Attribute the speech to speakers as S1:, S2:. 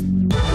S1: Bye.